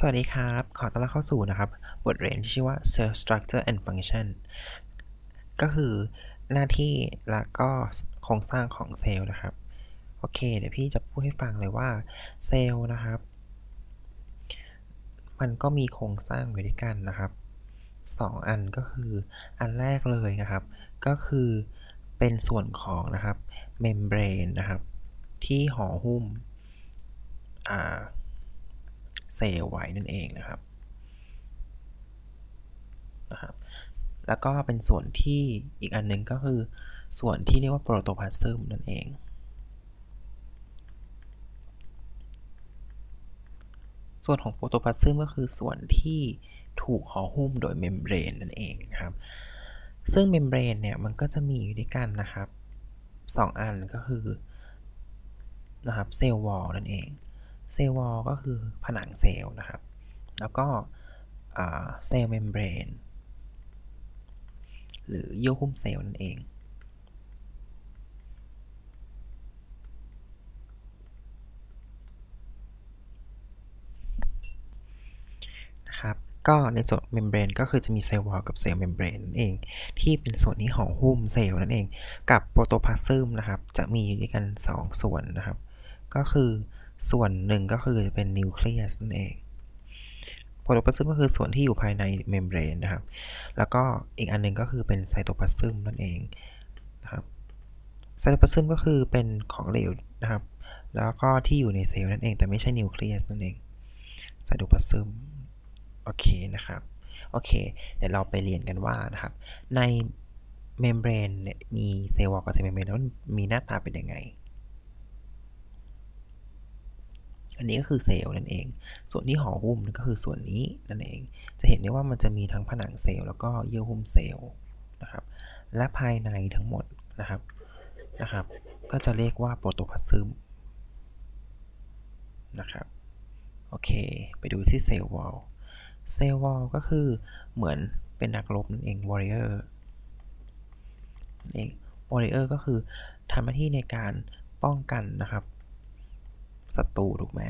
สวัสดีครับ ขอต้อนรับเข้าสู่นะครับ บทเรียนที่ชื่อว่า Cell Structure and Function ก็คือหน้าที่และก็โครงสร้างของเซลล์นะครับ โอเค เดี๋ยวพี่จะพูดให้ฟังเลยว่าเซลล์นะครับ มันก็มีโครงสร้างอยู่ด้วยกันนะครับสองอันก็คืออันแรกเลยนะครับ ก็คือเป็นส่วนของนะครับ membrane นะครับ ที่ห่อหุ้มอ่า เซลล์ไว้นั่นเองนะครับนะครับ แล้วก็เป็นส่วนที่อีกอันหนึ่งก็คือส่วนที่เรียกว่าโปรโตพลาซึมนั่นเองส่วนของโปรโตพลาซึมก็คือส่วนที่ถูกห่อหุ้มโดย membrane นั่นเองครับ ซึ่ง membrane เนี่ยมันก็จะมีอยู่ด้วยกันนะครับสองอันก็คือนะครับ cell wall นั่นเอง cell wall ก็คือผนังเซลล์นะครับ แล้วก็ cell membrane หรือเยื่อหุ้มเซลล์นั่นเอง นะครับ ก็ในส่วน membrane ก็คือจะมี cell wall กับ cell membrane นั่นเอง ที่เป็นส่วนที่ห่อหุ้มเซลล์นั่นเอง กับโปรโตพลาซึมนะครับ จะมีอยู่ด้วยกัน 2 ส่วนนะครับ ก็คือ ส่วนหนึ่งก็คือจะเป็นนิวเคลียสนั่นเองโปรโตพลาซึมก็คือส่วนที่อยู่ภายใน membrane นะครับ แล้วก็อีกอันนึงก็คือเป็นไซโตพลาซึมนั่นเองนะครับ ไซโตพลาซึมก็คือเป็นของเหลวนะครับ แล้วก็ที่อยู่ในเซลล์นั่นเอง แต่ไม่ใช่นิวเคลียสนั่นเอง ไซโตพลาซึม โอเคนะครับ โอเค เดี๋ยวเราไปเรียนกันว่านะครับ ใน membrane เนี่ยมี cell wall กับ cell membrane แล้วมีหน้าตาเป็นยังไง อันนี้ก็คือเซลล์นั่นเอง ส่วนที่ห่อหุ้มก็คือส่วนนี้นั่นเอง จะเห็นได้ว่ามันจะมีทั้งผนังเซลล์แล้วก็เยื่อหุ้มเซลล์นะครับ และภายในทั้งหมดนะครับนะครับ ก็จะเรียกว่าโปรโตพลาซึมนะครับ โอเค ไปดูที่เซลล์วอลเซลล์วอลก็คือเหมือนเป็นนักรบนั่นเอง warrior นั่นเอง warrior ก็คือทำหน้าที่ในการป้องกันนะครับ ศัตรูถูกไหม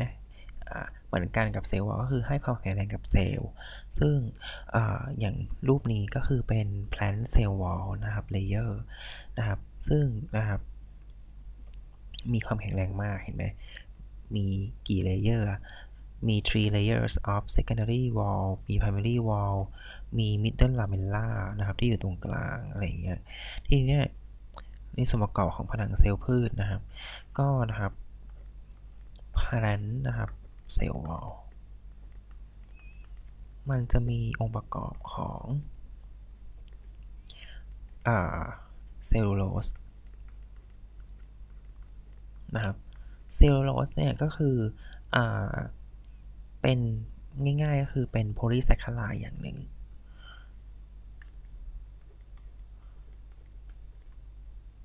เหมือนกันกับเซลล์ก็คือให้ความแข็งแรงกับเซลล์ ซึ่งออย่างรูปนี้ก็คือเป็น plant cell wall นะครับ layer นะครับ ซึ่งนะครับ มีความแข็งแรงมากเห็นไหม มีกี่ layer มี three layers of secondary wall มี primary wall มี middle lamella นะครับ ที่อยู่ตรงกลางอะไรอย่างเงี้ย ทีนี้ในส่วนประกอบของผนังเซลล์พืชนะครับ ก็นะครับ plant นะครับ cell wall มันจะมีองค์ประกอบของเซลลูโลสนะครับเซลลูโลสเนี่ยก็คืออเป็นง่ายๆก็คือเป็นโพลีแซคคาไลอย่างหนึ่ง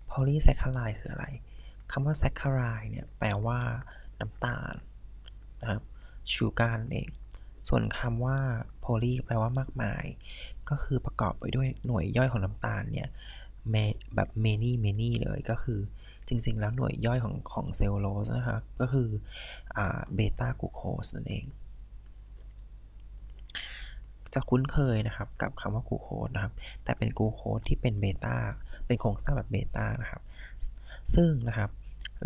โพลีแซคคาไลคืออะไรคำว่า saccharide เนี่ยแปลว่า น้ำตาลนะครับ sugar เอง ส่วนคำว่า poly แปลว่ามากมาย ก็คือประกอบไปด้วยหน่วยย่อยของน้ำตาลเนี่ยแบบ many many เลยก็คือจริง ๆ แล้วหน่วยย่อยของของเซลลูโลสนะครับก็คือเบต้ากลูโคสนั่นเอง จะคุ้นเคยนะครับกับคำว่ากลูโคสนะครับ แต่เป็นกลูโคสที่เป็นเบต้าเป็นโครงสร้างแบบเบต้านะครับ ซึ่งนะครับ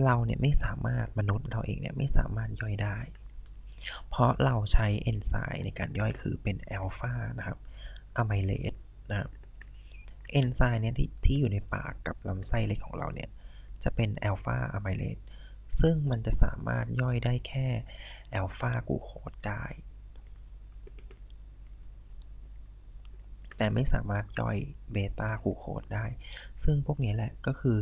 เราเนี่ยไม่สามารถมนุษย์เราเองเนี่ยไม่สามารถย่อยได้ เพราะเราใช้เอนไซม์ในการย่อยคือเป็นอัลฟานะครับอะไมเลสนะครับเอนไซม์เนี่ยที่ที่อยู่ในปากกับลำไส้เล็กของเราเนี่ยจะเป็นอัลฟาอะไมเลสซึ่งมันจะสามารถย่อยได้แค่อัลฟากูโคสได้ แต่ไม่สามารถย่อยเบต้ากูโคสได้ ซึ่งพวกนี้แหละก็คือ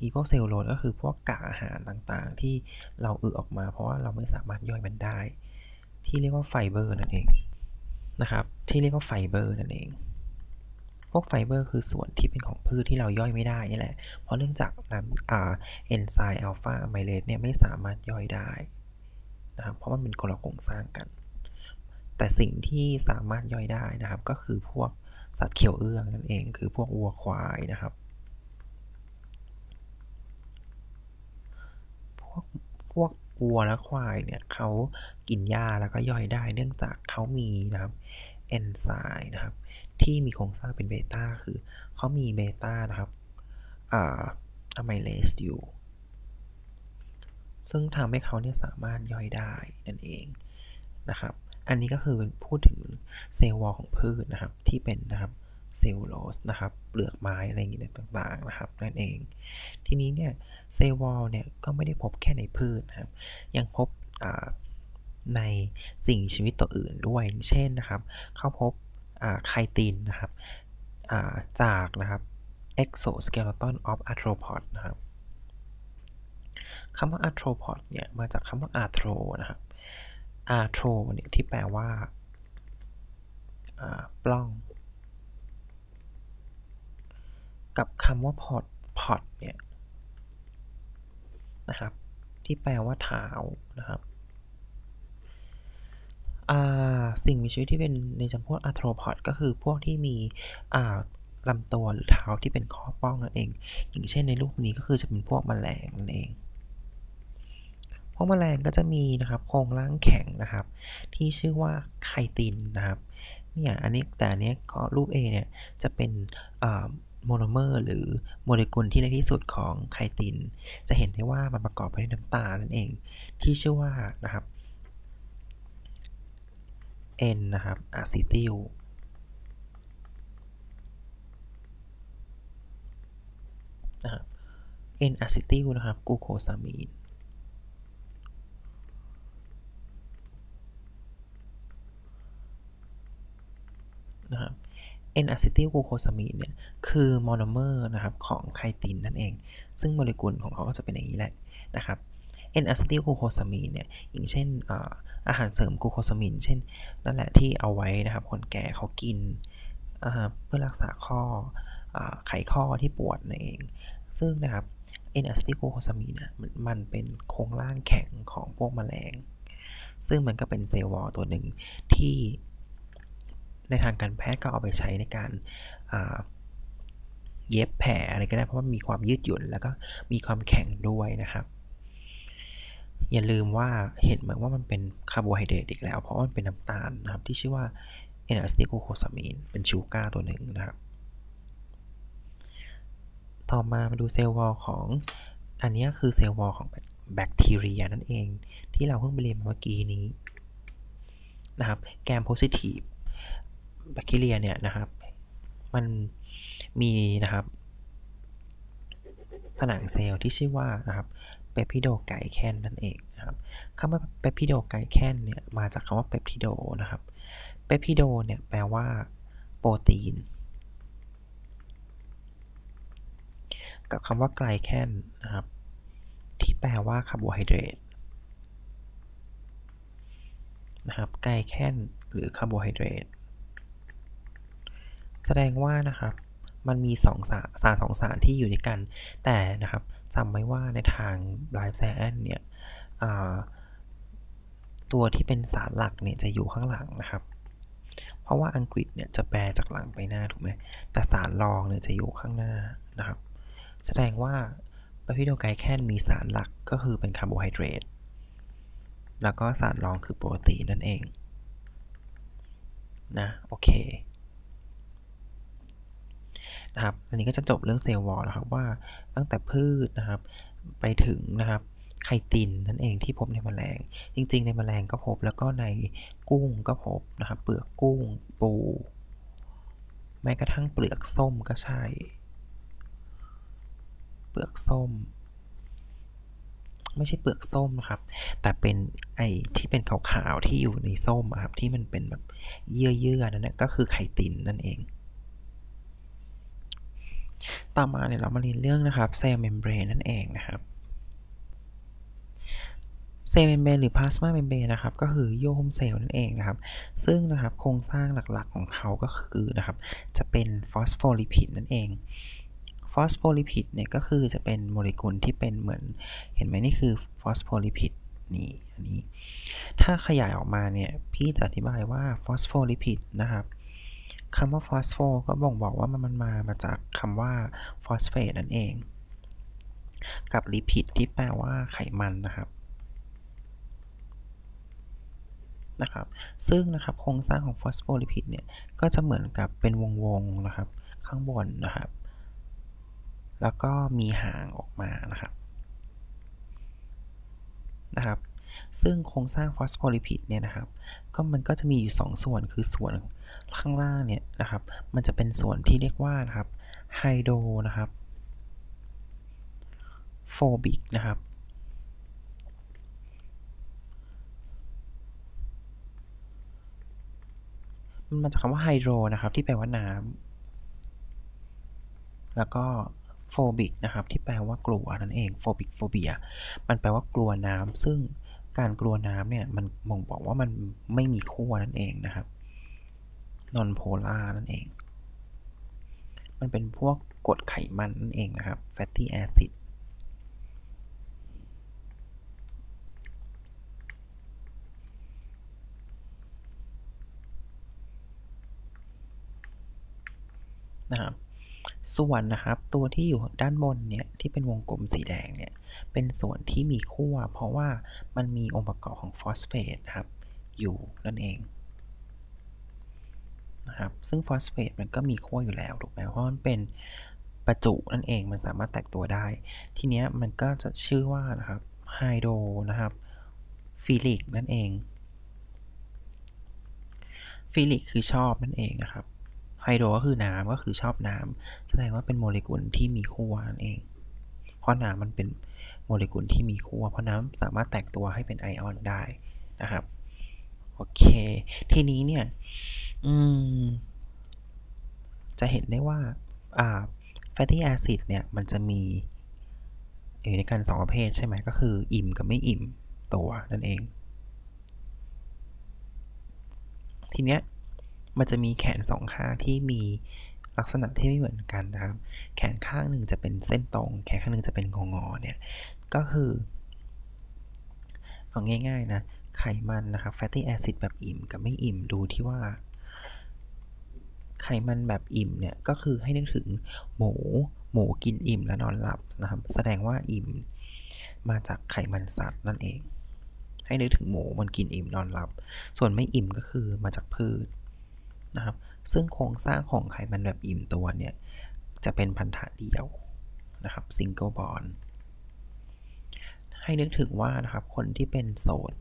อีพวกเซลลูโลสก็คือพวกกากอาหารต่างๆ ที่เราอึออกมา เพราะว่าเราไม่สามารถย่อยมันได้ ที่เรียกว่าไฟเบอร์นั่นเองนะครับ ที่เรียกว่าไฟเบอร์นั่นเอง พวกไฟเบอร์คือส่วนที่เป็นของพืชที่เราย่อยไม่ได้นี่แหละ เพราะเนื่องจากน้ำอ่าเอนไซม์อัลฟาไมเลสเนี่ยไม่สามารถย่อยได้นะครับ เพราะมันเป็นคนละโครงสร้างกัน แต่สิ่งที่สามารถย่อยได้นะครับ ก็คือพวกสัตว์เคี้ยวเอื้องนั่นเอง คือพวกวัวควายนะครับ พวกวัวและควายเนี่ยเขากินหญ้าแล้วก็ย่อยได้ เนื่องจากเขามีนะครับเอนไซม์นะครับ ที่มีโครงสร้างเป็นเบต้าคือเขามีเบต้านะครับอ่าอะไมเลสอยู่ ซึ่งทำให้เขาเนี่ยสามารถย่อยได้นั่นเองนะครับ อันนี้ก็คือพูดถึง cell wall ของพืชนะครับที่เป็นนะครับ เซลลูโลสนะครับ เปลือกไม้อะไรอย่างเงี้ยต่างๆนะครับนั่นเอง ทีนี้เนี่ยเซลล์วอลเนี่ยก็ไม่ได้พบแค่ในพืชนะครับ ยังพบในสิ่งชีวิตตัวอื่นด้วย เช่นนะครับ เขาพบไคตินนะครับจากนะครับ exoskeleton of arthropod นะครับคำว่า arthropod เนี่ยมาจากคำว่า arthro นะครับ arthro เนี่ยที่แปลว่าปล้อง กับคำว่า pod pod เนี่ยนะครับ ที่แปลว่าเท้านะครับสิ่งมีชีวิตที่เป็นในจำพวกอะโทรพอดก็คือพวกที่มีลำตัวหรือเท้าที่เป็นข้อป้องนั่นเอง อย่างเช่นในรูปนี้ก็คือจะเป็นพวกแมลงนั่นเอง พวกแมลงก็จะมีนะครับโครงร่างแข็งนะครับ ที่ชื่อว่าไคตินนะครับเนี่ยอันนี้แต่อันนี้ก็รูป A เนี่ยจะเป็น โมโนเมอร์หรือโมเลกุลที่เล็กที่สุดของไคติน จะเห็นได้ว่ามันประกอบไปด้วยน้ำตาลนั่นเอง ที่ชื่อว่านะครับ N นะครับ acetyl นะครับ N acetyl นะครับ glucosamineนะครับ N acetylglucosamine เนี่ยคือโมโนเมอร์นะครับของไคตินนั่นเอง ซึ่งโมเลกุลของเขาก็จะเป็นอย่างนี้แหละนะครับ N acetylglucosamine เนี่ยอย่างเช่นอาหารเสริมกูโคซามิน เช่น นั่นแหละที่เอาไว้นะครับ คนแก่เขากินเพื่อรักษาข้อไขข้อที่ปวดนั่นเอง ซึ่งนะครับ N acetylglucosamine มันเป็นโครงร่างแข็งของพวกแมลงซึ่งมันก็เป็น cell wall ตัวหนึ่งที่ ในทางการแพทย์ก็เอาไปใช้ในการเย็บแผลอะไรก็ได้เพราะว่ามีความยืดหยุ่นแล้วก็มีความแข็งด้วยนะครับ อย่าลืมว่าเห็นไหมว่ามันเป็นคาร์โบไฮเดรตอีกแล้ว เพราะมันเป็นน้ำตาลนะครับ ที่ชื่อว่า N acetylglucosamine เป็น sugar ตัวหนึ่งนะครับ ต่อมามาดู cell wall ของอันนี้คือ cell wall ของแบคทีเรียนั่นเอง ที่เราเพิ่งไปเรียนเมื่อกี้นี้นะครับ gram positive bacteria เนี่ยนะครับ มันมีนะครับ ผนังเซลล์ที่ชื่อว่านะครับ peptidoglycan นั่นเองนะครับคำว่า peptidoglycan เนี่ยมาจากคำว่า peptido นะครับ peptido เนี่ยแปลว่าโปรตีน กับคำว่า glycan นะครับ ที่แปลว่าคาร์โบไฮเดรตนะครับ glycan หรือคาร์โบไฮเดรต แสดงว่านะครับมันมีสองสารสารสองสารที่อยู่ด้วยกัน แต่นะครับจำไว้ว่าในทาง Life Science เนี่ยตัวที่เป็นสารหลักเนี่ยจะอยู่ข้างหลังนะครับ เพราะว่าอังกฤษเนี่ยจะแปลจากหลังไปหน้าถูกไหมแต่สารรองเนี่ยจะอยู่ข้างหน้านะครับ แสดงว่าปพิโดไกแคนมีสารหลักก็คือเป็นคาร์โบไฮเดรตแล้วก็สารรองคือโปรตีนนั่นเองนะโอเค นะครับ อันนี้ก็จะจบเรื่องเซลล์วอลแล้วครับว่าตั้งแต่พืชนะครับ ไปถึงนะครับไคตินนั่นเองที่พบในแมลง จริง ๆ ในแมลงก็พบแล้วก็ในกุ้งก็พบนะครับ เปลือกกุ้งปู แม้กระทั่งเปลือกส้มก็ใช่ เปลือกส้ม ไม่ใช่เปลือกส้มนะครับ แต่เป็นไอ้ที่เป็นขาวๆที่อยู่ในส้มครับ ที่มันเป็นแบบเยื่อๆนั่นแหละก็คือไคตินนั่นเอง ต่อมาเนี่ยเรามาเรียนเรื่องนะครับเซลล์เมมเบรนนั่นเองนะครับcell membrane หรือ plasma membrane นะครับก็คือเยื่อหุ้มเซลล์นั่นเองนะครับ ซึ่งนะครับโครงสร้างหลักๆของเขาก็คือนะครับจะเป็นฟอสโฟลิพิดนั่นเองฟอสโฟลิพิดเนี่ยก็คือจะเป็นโมเลกุลที่เป็นเหมือนเห็นไหมนี่คือฟอสโฟลิพิดนี่อันนี้ ถ้าขยายออกมาเนี่ยพี่จะอธิบายว่าฟอสโฟลิพิดนะครับ คำว่าฟอสโฟก็บ่งบอกว่ามันมามาจากคำว่าฟอสเฟตนั่นเอง กับลิพิดที่แปลว่าไขมันนะครับนะครับ ซึ่งนะครับโครงสร้างของฟอสโฟลิพิดเนี่ย ก็จะเหมือนกับเป็นวงๆนะครับ ข้างบนนะครับ แล้วก็มีหางออกมานะครับ นะครับ ซึ่งโครงสร้างฟอสโฟลิพิดเนี่ยนะครับ ก็มันก็จะมีอยู่ 2 ส่วนคือส่วน ข้างล่างเนี่ยนะครับ มันจะเป็นส่วนที่เรียกว่านะครับhydro นะครับ phobic นะครับมันมาจากคำว่า hydro นะครับ ที่แปลว่าน้ำแล้วก็ phobic นะครับ ที่แปลว่ากลัวนั่นเอง phobic phobia มันแปลว่ากลัวน้ำซึ่งการกลัวน้ำเนี่ย มันบ่งบอกว่ามันไม่มีขั้วนั่นเองนะครับ non-polar นั่นเอง มันเป็นพวกกรดไขมันนั่นเองนะครับ fatty acid นะครับส่วนนะครับตัวที่อยู่ด้านบนเนี่ยที่เป็นวงกลมสีแดงเนี่ยเป็นส่วนที่มีขั้วเพราะว่ามันมีองค์ประกอบของฟอสเฟตนะครับอยู่นั่นเอง นะครับ ซึ่งฟอสเฟตมันก็มีขั้วอยู่แล้วถูกไหมเพราะมันเป็นประจุนั่นเองมันสามารถแตกตัวได้ ทีเนี้ยมันก็จะชื่อว่านะครับ hydro นะครับ philic นั่นเอง philic คือชอบนั่นเองนะครับ hydro ก็คือน้ำก็คือชอบน้ำแสดงว่าเป็นโมเลกุลที่มีขั้วนั่นเอง เพราะน้ำมันเป็นโมเลกุลที่มีขั้วเพราะน้ำสามารถแตกตัวให้เป็นไอออนได้นะครับ โอเค ทีนี้เนี่ย อืม จะเห็นได้ว่า อ่าแฟตตี้แอซิดเนี่ย มันจะมีอยู่ในกันสองประเภทใช่ไหม ก็คือ อิ่มกับไม่อิ่มตัวนั่นเอง ทีเนี้ย มันจะมีแขนสองข้างที่มีลักษณะที่ไม่เหมือนกันนะครับ แขนข้างหนึ่งจะเป็นเส้นตรง แขนข้างหนึ่งจะเป็นงองอเนี่ย ก็คือเอาง่าย ๆ นะ ไขมันนะครับแฟตตี้แอซิดแบบอิ่มกับไม่อิ่มดูที่ว่า ไขมันแบบอิ่มเนี่ยก็คือให้นึกถึงหมู หมูกินอิ่มและนอนหลับนะครับ แสดงว่าอิ่มมาจากไขมันสัตว์นั่นเอง ให้นึกถึงหมูมันกินอิ่มนอนหลับ ส่วนไม่อิ่มก็คือมาจากพืชนะครับ ซึ่งโครงสร้างของไขมันแบบอิ่มตัวเนี่ยจะเป็นพันธะเดียวนะครับ single bond ให้นึกถึงว่านะครับคนที่เป็นโสด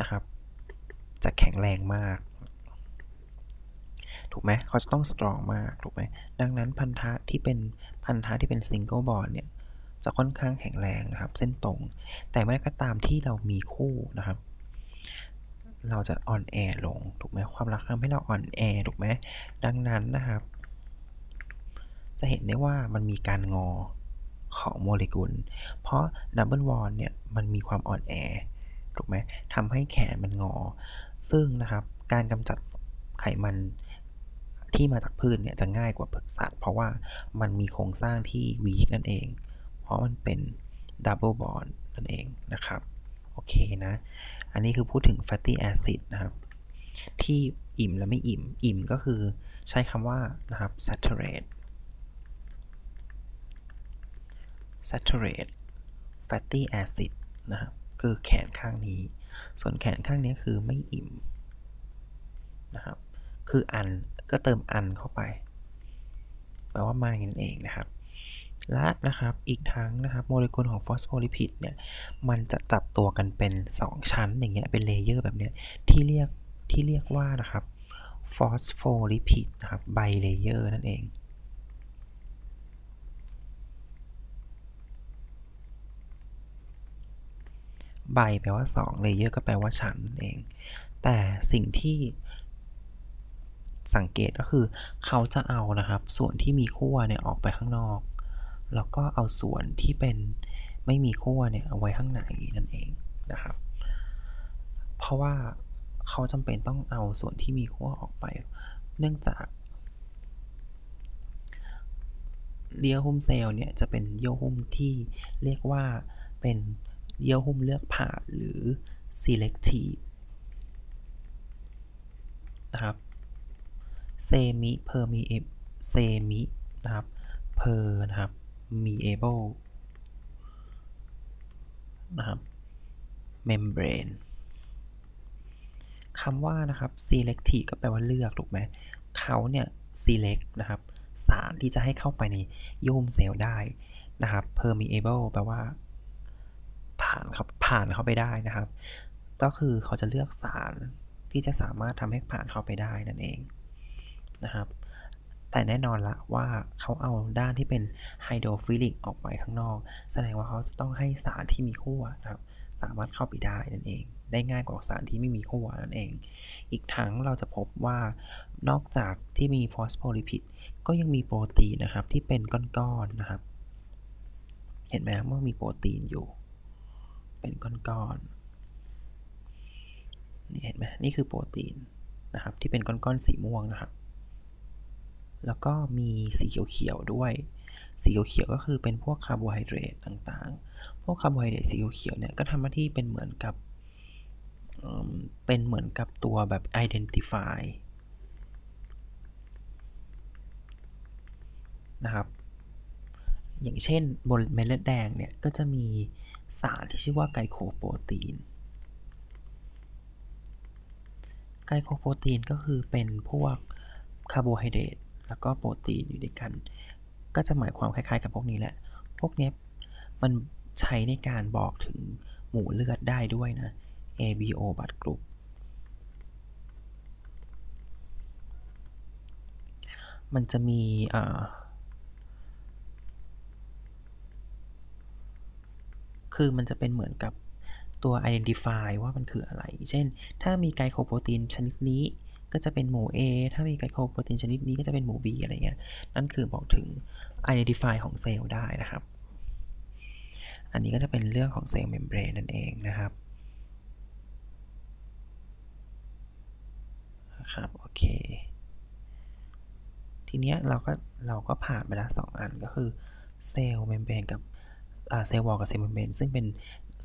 นะครับ จะแข็งแรงมาก ถูกไหมเขาจะต้อง strong มากถูกไหมดังนั้นพันธะที่เป็นพันธะที่เป็น single bond เนี่ยจะค่อนข้างแข็งแรงนะครับ เส้นตรง แต่เมื่อใดก็ตามที่เรามีคู่นะครับ เราจะอ่อนแอลงถูกไหมความรักทำให้เราอ่อนแอถูกไหมดังนั้นนะครับ จะเห็นได้ว่ามันมีการงอของโมเลกุล เพราะ double bond เนี่ยมันมีความอ่อนแอถูกไหมทำให้แขนมันงอ ซึ่งนะครับการกำจัดไขมัน ที่มาจากพืชเนี่ยจะง่ายกว่าสัตว์ เพราะว่ามันมีโครงสร้างที่ weak นั่นเอง เพราะมันเป็นdouble bond นั่นเองนะครับ โอเคนะ อันนี้คือพูดถึง fatty acid นะครับ ที่อิ่มและไม่อิ่ม อิ่มก็คือใช้คำว่านะครับ saturate saturate fatty acid นะครับคือแขนข้างนี้ ส่วนแขนข้างนี้คือไม่อิ่มนะครับ คือ un ก็เติม un เข้าไป แปลว่าไม่นั่นเองนะครับ และนะครับอีกทั้งนะครับโมเลกุลของฟอสโฟลิพิดเนี่ยมันจะจับตัวกันเป็น 2 ชั้นอย่างเงี้ยเป็น layer แบบเนี้ยที่เรียกที่เรียกว่านะครับ phospholipid นะครับ bilayer นั่นเอง bi แปลว่า2 layer ก็แปลว่าชั้นนั่นเอง แต่สิ่งที่ สังเกตก็คือเขาจะเอานะครับ ส่วนที่มีขั้วเนี่ยออกไปข้างนอก แล้วก็เอาส่วนที่เป็นไม่มีขั้วเนี่ยเอาไว้ข้างในนั่นเองนะครับ เพราะว่าเขาจำเป็นต้องเอาส่วนที่มีขั้วออกไป เนื่องจากเยื่อหุ้มเซลล์เนี่ยจะเป็นเยื่อหุ้มที่เรียกว่าเป็นเยื่อหุ้มเลือกผ่านหรือ selective นะครับ semi permeable semi นะครับ per นะครับ meable นะครับ membrane คำว่านะครับ selective ก็แปลว่าเลือกถูกไหมเขาเนี่ย select นะครับ สารที่จะให้เข้าไปในยูมเซลล์ได้นะครับ permeable แปลว่า ผ่านครับผ่านเข้าไปได้นะครับ ก็คือเขาจะเลือกสารที่จะสามารถทำให้ผ่านเข้าไปได้นั่นเอง นะครับ แต่แน่นอนละว่าเขาเอาด้านที่เป็น hydrophilic ออกไปข้างนอก แสดงว่าเขาจะต้องให้สารที่มีขั้วนะครับสามารถเข้าไปได้นั่นเอง ได้ง่ายกว่าสารที่ไม่มีขั้วนั่นเอง อีกทั้งเราจะพบว่านอกจากที่มีฟอสโฟลิพิดก็ยังมีโปรตีนนะครับที่เป็นก้อนๆนะครับ เห็นไหมว่ามีโปรตีนอยู่ เป็นก้อนๆนี่เห็นไหมนี่คือโปรตีนนะครับที่เป็นก้อนๆสีม่วงนะครับ แล้วก็มีสีเขียวๆด้วย สีเขียวๆก็คือเป็นพวกคาร์โบไฮเดรตต่างๆ พวกคาร์โบไฮเดรตสีเขียวๆเนี่ยก็ทำหน้าที่เป็นเหมือนกับเป็นเหมือนกับตัวแบบ identify นะครับ อย่างเช่นบนเม็ดเลือดแดงเนี่ย ก็จะมีสารที่ชื่อว่าไกลโคโปรตีน ไกลโคโปรตีนก็คือเป็นพวกคาร์โบไฮเดรต แล้วก็โปรตีนอยู่ด้วยกัน ก็จะหมายความคล้ายๆ กับพวกนี้แหละ พวกนี้มันใช้ในการบอกถึงหมู่เลือดได้ด้วยนะ ABO blood groupมันจะมีคือมันจะเป็นเหมือนกับตัว identify ว่ามันคืออะไร เช่น ถ้ามีไกลโคโปรตีนชนิดนี้ ก็จะเป็นหมู่ A ถ้ามีไกลโคโปรตีนชนิดนี้ก็จะเป็นหมู่ B อะไรเงี้ย นั่นคือบอกถึง identify ของเซลล์ได้นะครับ อันนี้ก็จะเป็นเรื่องของ cell membrane นั่นเองนะครับครับ โอเค ทีเนี้ยเราก็เราก็ผ่านไปแล้วสองอันก็คือ cell membrane กับ cell wall กับ cell membrane ซึ่งเป็น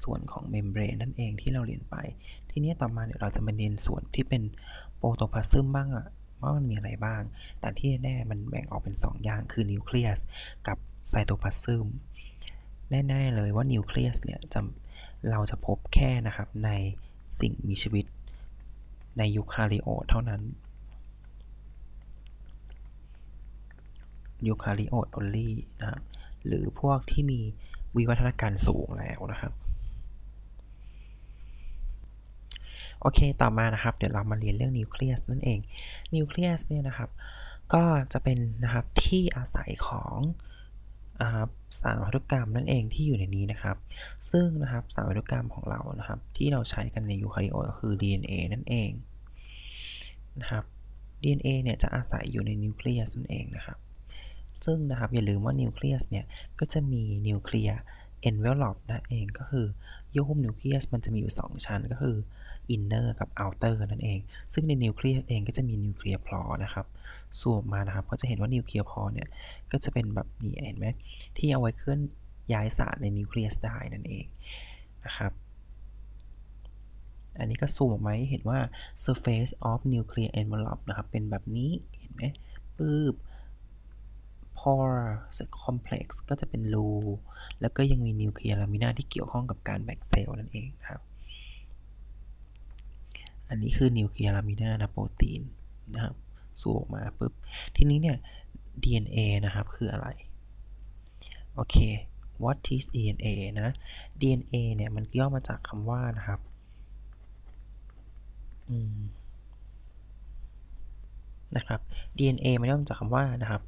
ส่วนของ membrane นั่นเองที่เราเรียนไป ทีนี้ต่อมาเนี่ยเราจะมาเรียนส่วนที่เป็น โปรโตพลาซึมบ้างอะว่ามันมีอะไรบ้าง แต่ที่แน่ๆมันแบ่งออกเป็น 2 อย่างคือนิวเคลียสกับไซโตพลาซึมแน่ๆเลยว่านิวเคลียสเนี่ยจะเราจะพบแค่นะครับในสิ่งมีชีวิตในยูคาริโอตเท่านั้นยูคาริโอต only นะครับหรือพวกที่มีวิวัฒนาการสูงแล้วนะครับ โอเค ต่อมานะครับ เดี๋ยวเรามาเรียนเรื่องนิวเคลียสนั่นเอง นิวเคลียสเนี่ยนะครับ ก็จะเป็นนะครับที่อาศัยของสารพันธุกรรมนั่นเองที่อยู่ในนี้นะครับ ซึ่งนะครับสารพันธุกรรมของเรานะครับ ที่เราใช้กันในยูคาริโอตก็คือ DNA นั่นเองนะครับ DNA เนี่ยจะอาศัยอยู่ในนิวเคลียสนั่นเองนะครับ ซึ่งนะครับอย่าลืมว่านิวเคลียสเนี่ยก็จะมี nuclear envelope นั่นเองก็คือ เยื่อหุ้มนิวเคลียสมันจะมีอยู่ 2 ชั้นก็คือ inner กับ outer นั่นเอง ซึ่งในนิวเคลียสเองก็จะมี nuclear pore นะครับซูมมานะครับ ก็จะเห็นว่า nuclear pore เนี่ย ก็จะเป็นแบบนี้เห็นไหมที่เอาไว้เคลื่อนย้ายสารในนิวเคลียสได้นั่นเองนะครับอันนี้ก็ซูมออกมาให้เห็นว่า surface of nuclear envelope นะครับ เป็นแบบนี้ เห็นไหมปื๊บ pore complex ก็จะเป็นรูแล้วก็ยังมี nuclear lamina ที่เกี่ยวข้องกับการแบ่งเซลล์นั่นเองครับ อันนี้คือ nuclear lamina นะโปรตีนนะครับสูออกมาปุ๊บ ทีนี้เนี่ย DNA นะครับคืออะไร โอเค what is DNA นะ DNA เนี่ยมันย่อมาจากคำว่านะครับนะครับ DNA มันย่อมาจากคำว่านะครับ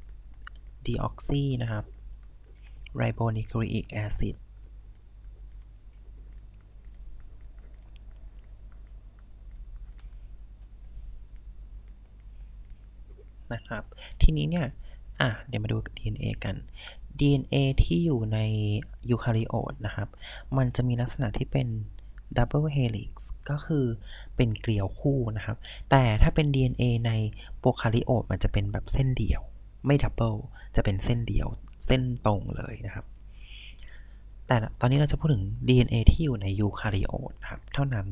deoxy นะครับ ribonucleic acid นะครับ ทีนี้เนี่ย อะ เดี๋ยวมาดู DNA กัน DNA ที่อยู่ในยูคาริโอตนะครับ มันจะมีลักษณะที่เป็น double helix ก็คือเป็นเกลียวคู่นะครับ แต่ถ้าเป็น DNA ในโปรคาริโอตมันจะเป็นแบบเส้นเดียว ไม่ double จะเป็นเส้นเดียวเส้นตรงเลยนะครับ แต่ตอนนี้เราจะพูดถึง DNA ที่อยู่ในยูคาริโอตครับ เท่านั้น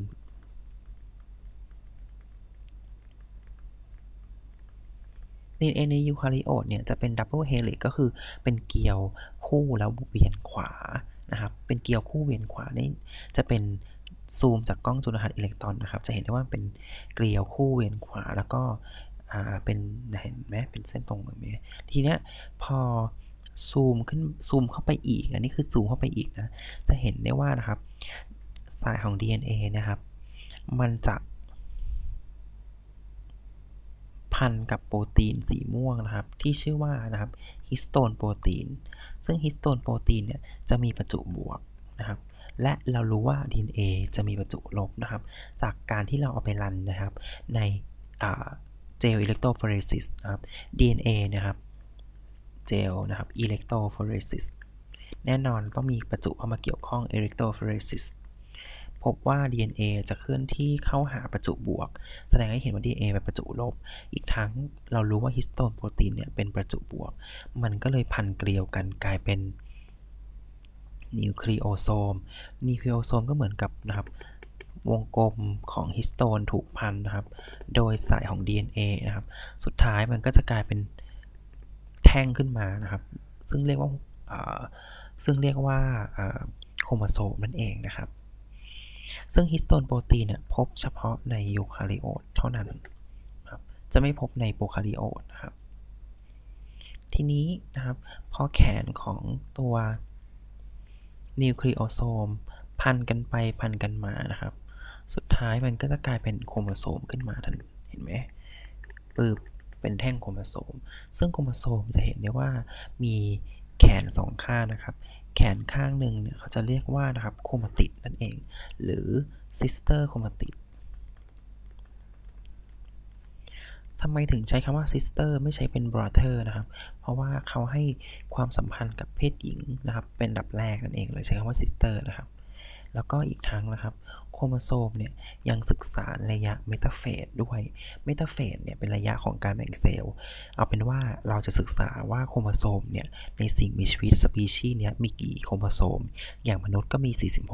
DNA ในยูคาริโอตเนี่ยจะเป็น double helix ก็คือเป็นเกลียวคู่แล้วเวียนขวานะครับ เป็นเกลียวคู่เวียนขวานี่จะเป็นซูมจากกล้องจุลทรรศน์อิเล็กตรอนนะครับ จะเห็นได้ว่าเป็นเกลียวคู่เวียนขวาแล้วก็ เป็นเห็นไหมเป็นเส้นตรงแบบนี้ทีเนี้ยพอซูมขึ้นซูมเข้าไปอีก อันนี้คือซูมเข้าไปอีกนะ จะเห็นได้ว่านะครับ สายของ DNA นะครับ มันจะ พันกับโปรตีนสีม่วงนะครับ ที่ชื่อว่านะครับ histone protein ซึ่ง histone protein เนี่ยจะมีประจุบวกนะครับ และเรารู้ว่า DNA จะมีประจุลบนะครับ จากการที่เราเอาไป run นะครับ ใน gel electrophoresis นะครับ DNA นะครับ เจลนะครับ electrophoresis แน่นอนต้องมีประจุเข้ามาเกี่ยวข้อง electrophoresisพบว่า DNA จะเคลื่อนที่เข้าหาประจุบวก แสดงให้เห็นว่า DNA เป็นประจุลบ อีกทั้งเรารู้ว่า histone protein เนี่ยเป็นประจุบวก มันก็เลยพันเกลียวกันกลายเป็น nucleosome nucleosome ก็เหมือนกับนะครับ วงกลมของ histone ถูกพันนะครับ โดยสายของ DNA นะครับ สุดท้ายมันก็จะกลายเป็นแท่งขึ้นมานะครับ ซึ่งเรียกว่าซึ่งเรียกว่าโครโมโซมนั่นเองนะครับ ซึ่ง histone protein เนี่ยพบเฉพาะในยูคาริโอตเท่านั้นครับจะไม่พบในโปรคาริโอตนะครับ ทีนี้นะครับพอแขนของตัว nucleosome พันกันไปพันกันมานะครับ สุดท้ายมันก็จะกลายเป็นโครโมโซมขึ้นมาทันเห็นไหมปืบเป็นแท่งโครโมโซม ซึ่งโครโมโซมจะเห็นได้ว่ามีแขนสองข้างนะครับ แขนข้างหนึ่งเนี่ยเขาจะเรียกว่านะครับ chromatid นั่นเอง หรือ sister chromatid ทำไมถึงใช้คำว่า sister ไม่ใช้เป็น brother นะครับ เพราะว่าเขาให้ความสัมพันธ์กับเพศหญิงนะครับ เป็นอันดับแรกนั่นเองเลยใช้คำว่า sister นะครับ แล้วก็อีกทั้งนะครับ โครโมโซมเนี่ยยังศึกษาระยะ metaphase ด้วย metaphase เนี่ยเป็นระยะของการแบ่งเซลล์เอาเป็นว่าเราจะศึกษาว่าโครโมโซมเนี่ยในสิ่งมีชีวิตสปีชีส์เนี้ยมีกี่โครโมโซม อย่างมนุษย์ก็มี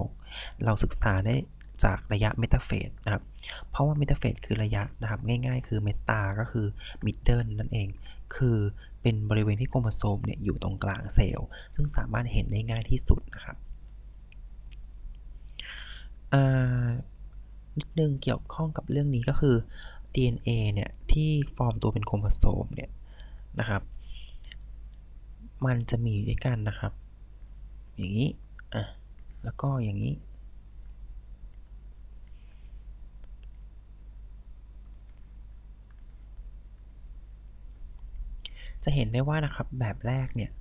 46 เราศึกษาได้จากระยะ metaphase นะครับ เพราะว่า metaphase คือระยะนะครับง่ายๆ คือ meta ก็คือ middle นั่นเอง คือเป็นบริเวณที่โครโมโซมเนี่ยอยู่ตรงกลางเซลล์ ซึ่งสามารถเห็นได้ง่ายที่สุดนะครับ นิดนึงเกี่ยวข้องกับเรื่องนี้ก็คือ DNA เนี่ยที่ฟอร์มตัวเป็นโครโมโซมเนี่ยนะครับ มันจะมีด้วยกันนะครับ อย่างนี้ อะ แล้วก็อย่างนี้ จะเห็นได้ว่านะครับแบบแรกเนี่ย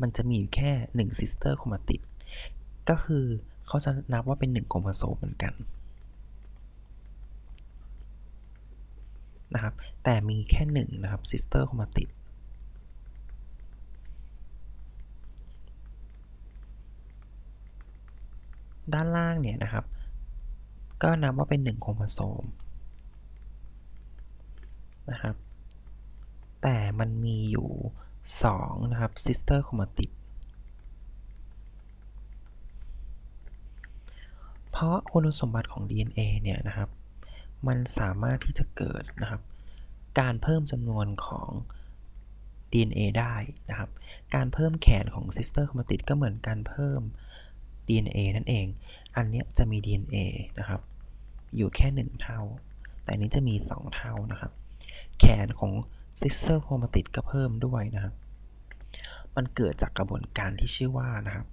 มันจะมีอยู่แค่1 sister chromatid ก็คือ เขาจะนับว่าเป็น1โครโมโซมเหมือนกันนะครับ แต่มีแค่1นะครับ sister chromatid ด้านล่างเนี่ยนะครับ ก็นับว่าเป็น 1 โครโมโซมนะครับ แต่มันมีอยู่ 2 นะครับ sister chromatid เพราะคุณสมบัติของ DNA เนี่ยนะครับ มันสามารถที่จะเกิดนะครับ การเพิ่มจำนวนของ DNA ได้นะครับ การเพิ่มแขนของ sister chromatid ก็เหมือนการเพิ่ม DNA นั่นเอง อันนี้จะมี DNA นะครับ อยู่แค่ 1 เท่า แต่นี้จะมี 2 เท่านะครับ แขนของ sister chromatid ก็เพิ่มด้วยนะครับ มันเกิดจากกระบวนการที่ชื่อว่านะครับ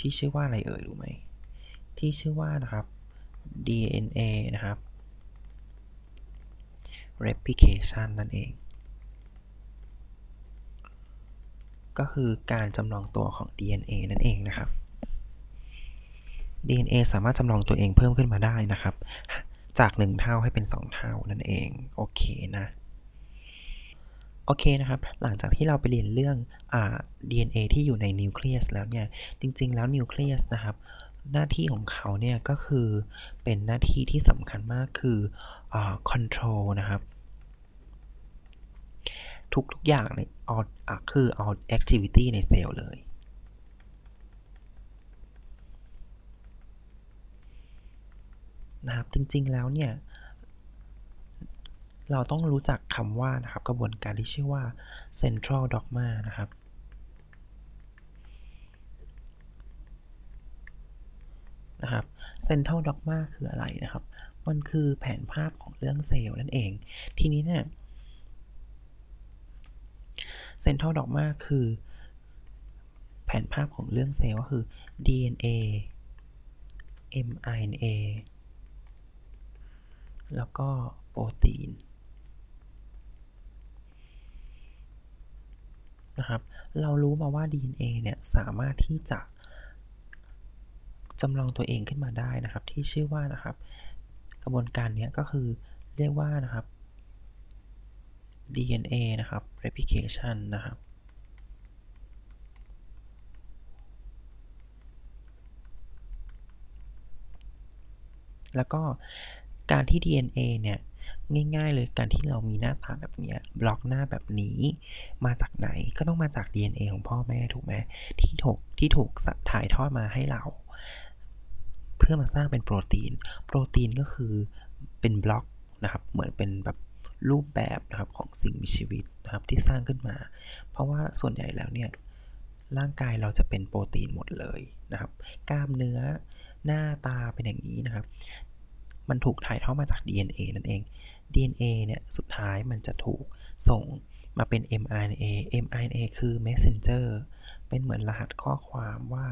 ที่ชื่อว่าอะไรเอ่ยรู้ไหม ที่ชื่อว่านะครับ DNA นะครับ replication นั่นเอง ก็คือการจำลองตัวของ DNA นั่นเองนะครับ DNA สามารถจำลองตัวเองเพิ่มขึ้นมาได้นะครับ จาก 1 เท่าให้เป็น 2 เท่านั่นเอง โอเคนะ โอเคนะครับ หลังจากที่เราไปเรียนเรื่องอ DNA ที่อยู่ในนิวเคลียสแล้วเนี่ย จริง ๆ แล้วนิวเคลียสนะครับ หน้าที่ของเขาเนี่ยก็คือเป็นหน้าที่ที่สำคัญมากคืออ control นะครับ ทุก ๆ อย่างในออคือ all activity ในเซลล์เลยนะครับ จริง ๆ แล้วเนี่ย เราต้องรู้จักคำว่านะครับกระบวนการที่ชื่อว่า central dogma นะครับ นะครับ Central Dogma คืออะไรนะครับ มันคือแผนภาพของเรื่องเซลล์นั่นเอง ทีนี้เนี่ย Central Dogma คือ แผนภาพของเรื่องเซลล์ก็คือ DNA mRNA แล้วก็โปรตีน นะครับ เรารู้มาว่า DNA เนี่ยสามารถที่จะจำลองตัวเองขึ้นมาได้นะครับ ที่ชื่อว่านะครับ กระบวนการนี้ก็คือเรียกว่านะครับ DNA นะครับ replication นะครับแล้วก็การที่ DNA เนี่ย ง่ายๆเลยการที่เรามีหน้าตาแบบนี้บล็อกหน้าแบบนี้ มาจากไหนก็ต้องมาจาก DNA ของพ่อแม่ถูกไหมที่ถูกที่ถูกถ่ายทอดมาให้เรา เพื่อมาสร้างเป็นโปรตีน โปรตีนก็คือเป็นบล็อกนะครับ เหมือนเป็นแบบรูปแบบนะครับของสิ่งมีชีวิตนะครับที่สร้างขึ้นมา เพราะว่าส่วนใหญ่แล้วเนี่ยร่างกายเราจะเป็นโปรตีนหมดเลยนะครับ กล้ามเนื้อหน้าตาเป็นอย่างนี้นะครับ มันถูกถ่ายทอดมาจาก DNA นั่นเอง DNA เนี่ยสุดท้ายมันจะถูกส่งมาเป็น mRNA mRNA คือ messenger เป็นเหมือนรหัสข้อความว่า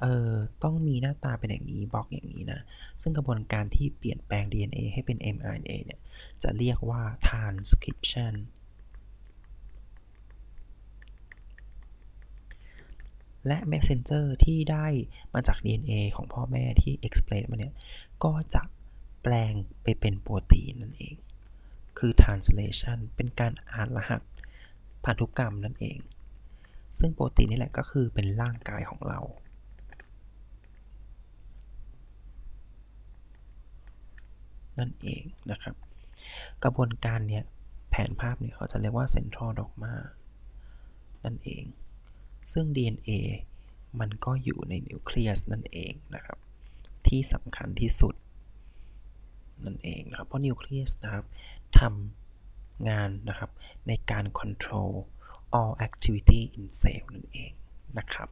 เออต้องมีหน้าตาเป็นอย่างนี้บล็อกอย่างนี้นะ ซึ่งกระบวนการที่เปลี่ยนแปลง DNA ให้เป็น mRNA เนี่ย จะเรียกว่า transcription และ messenger ที่ได้มาจาก DNA ของพ่อแม่ที่ express มาเนี่ย ก็จะ แปลงไปเป็นโปรตีนนั่นเอง คือ translation เป็นการอ่านรหัสพันธุกรรมนั่นเอง ซึ่งโปรตีนนี่แหละก็คือเป็นร่างกายของเรา นั่นเองนะครับ กระบวนการเนี้ยแผนภาพเนี่ยเขาจะเรียกว่า central dogma นั่นเอง ซึ่ง DNA มันก็อยู่ในนิวเคลียสนั่นเองนะครับ ที่สำคัญที่สุด นั่นเองนะครับ เพราะนิวเคลียสนะครับทำงานนะครับในการ control all activity in cell นั่นเองนะครับ